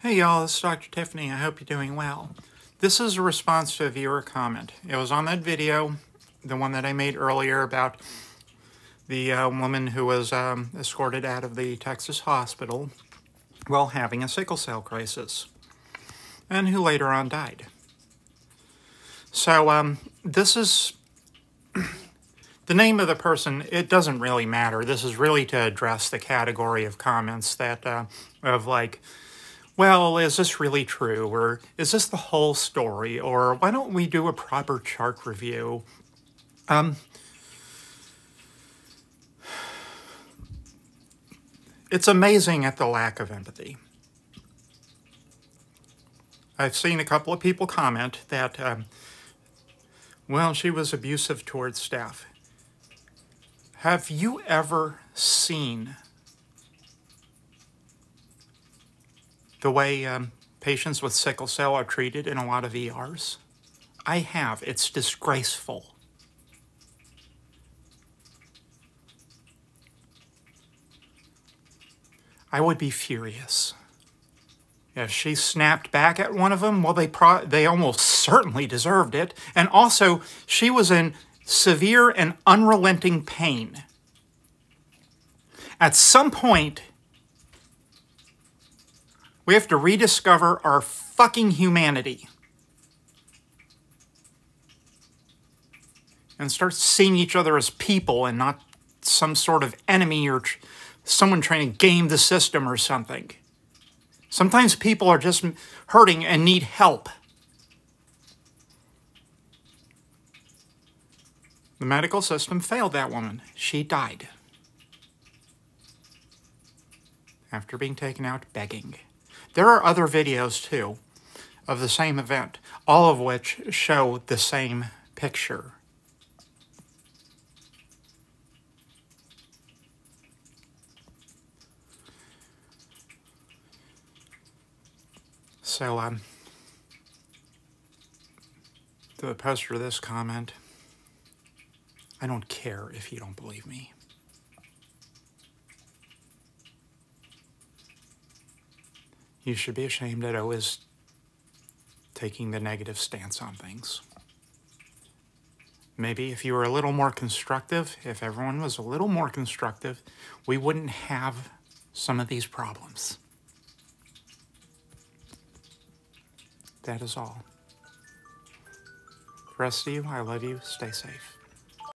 Hey y'all, this is Dr. Tiffany. I hope you're doing well. This is a response to a viewer comment. It was on that video, the one that I made earlier about the uh, woman who was um, escorted out of the Texas hospital while having a sickle cell crisis, and who later on died. So um, this is the name of the person. It doesn't really matter. This is really to address the category of comments that uh, of like, well, is this really true? Or is this the whole story? Or why don't we do a proper chart review? Um, it's amazing at the lack of empathy. I've seen a couple of people comment that, um, well, she was abusive towards staff. Have you ever seen the way um, patients with sickle cell are treated in a lot of ERs? I have. It's disgraceful. I would be furious. If she snapped back at one of them, well, they pro they almost certainly deserved it. And also, she was in severe and unrelenting pain. At some point, we have to rediscover our fucking humanity. And start seeing each other as people and not some sort of enemy or someone trying to game the system or something. Sometimes people are just hurting and need help. The medical system failed that woman. She died. After being taken out begging. There are other videos too of the same event, all of which show the same picture. So, um, the poster of this comment, I don't care if you don't believe me. You should be ashamed at always taking the negative stance on things. Maybe if you were a little more constructive, if everyone was a little more constructive, we wouldn't have some of these problems. That is all. The rest of you, I love you. Stay safe.